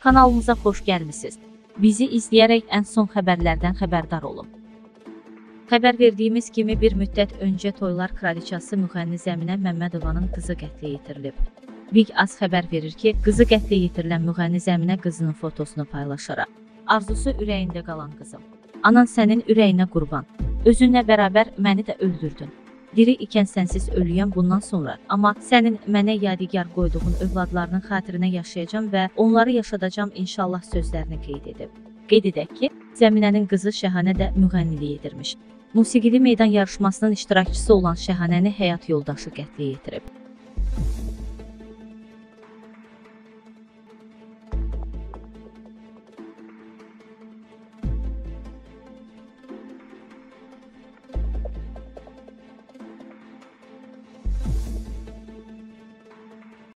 Kanalımıza xoş gəlmisiniz. Bizi izləyərək ən son xəbərlərdən xəbərdar olun. Xəbər verdiyimiz kimi bir müddət öncə Toylar kraliçası müğənni Zəminə Məmmədovanın qızı qətlə yetirilib. Big Az xəbər verir ki, qızı qətlə yetirilən müğənni Zəminə qızının fotosunu paylaşaraq, arzusu ürəyində qalan qızım. Anan sənin ürəyinə qurban. Özünlə bərabər məni də öldürdün. Diri ikən sənsiz ölüyəm bundan sonra, amma sənin mənə yadigar qoyduğun övladlarının xatirinə yaşayacağam və onları yaşadacağam inşallah sözlərini qeyd edib. Qeyd edək ki, Zəminənin qızı Şəhanə də müğənnilik edirmiş. Musiqili meydan yarışmasının iştirakçısı olan Şəhanəni həyat yoldaşı qətlə yetirib.